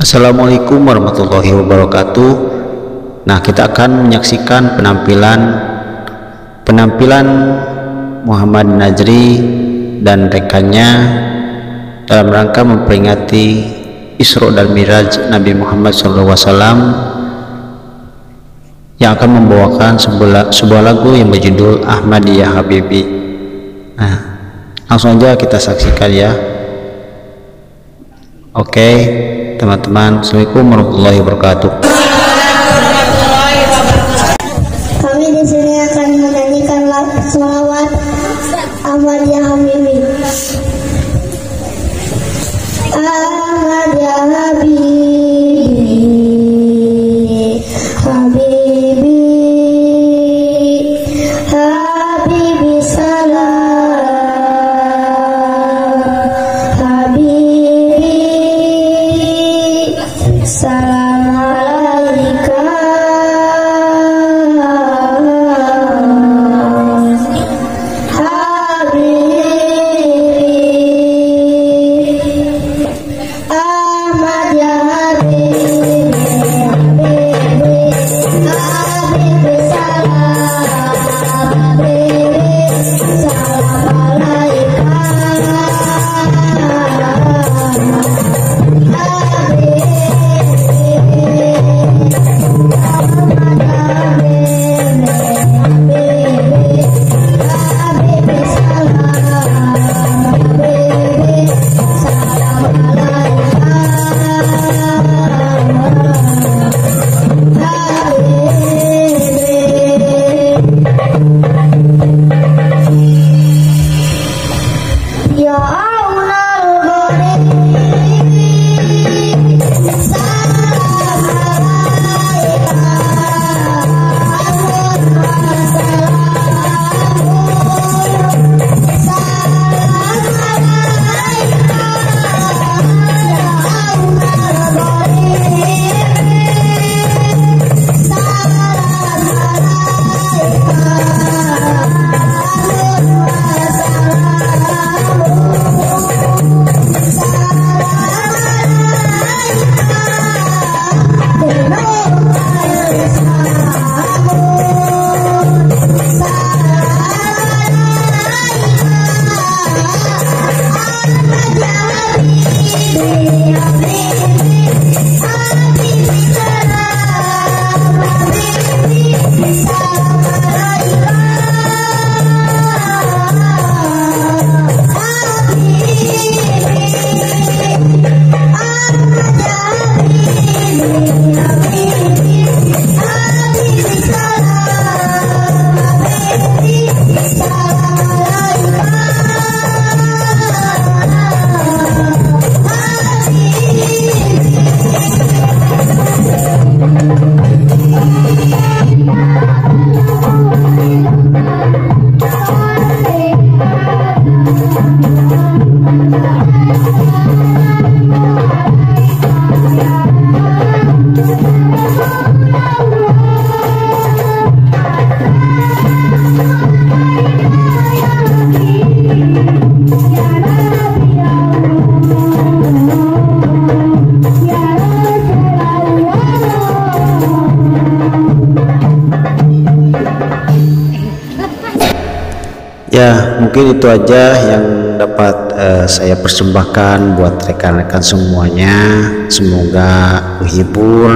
Assalamualaikum warahmatullahi wabarakatuh. Nah kita akan menyaksikan penampilan penampilan Muhammad Najri dan rekannya dalam rangka memperingati Isra dan Miraj Nabi Muhammad SAW yang akan membawakan sebuah, sebuah lagu yang berjudul Ahmadiyah Habibi. Nah langsung aja kita saksikan ya. Oke teman-teman. Assalamualaikum warahmatullahi wabarakatuh. Kami di sini akan menyanyikan selawat Ahmad ya Stop. Ya, mungkin itu aja yang dapat eh, saya persembahkan buat rekan-rekan semuanya. Semoga menghibur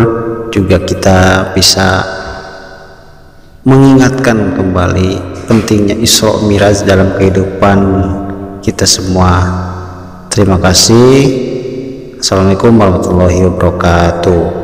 juga kita bisa mengingatkan kembali pentingnya Isra Miraj dalam kehidupan kita semua. Terima kasih. Assalamualaikum warahmatullahi wabarakatuh.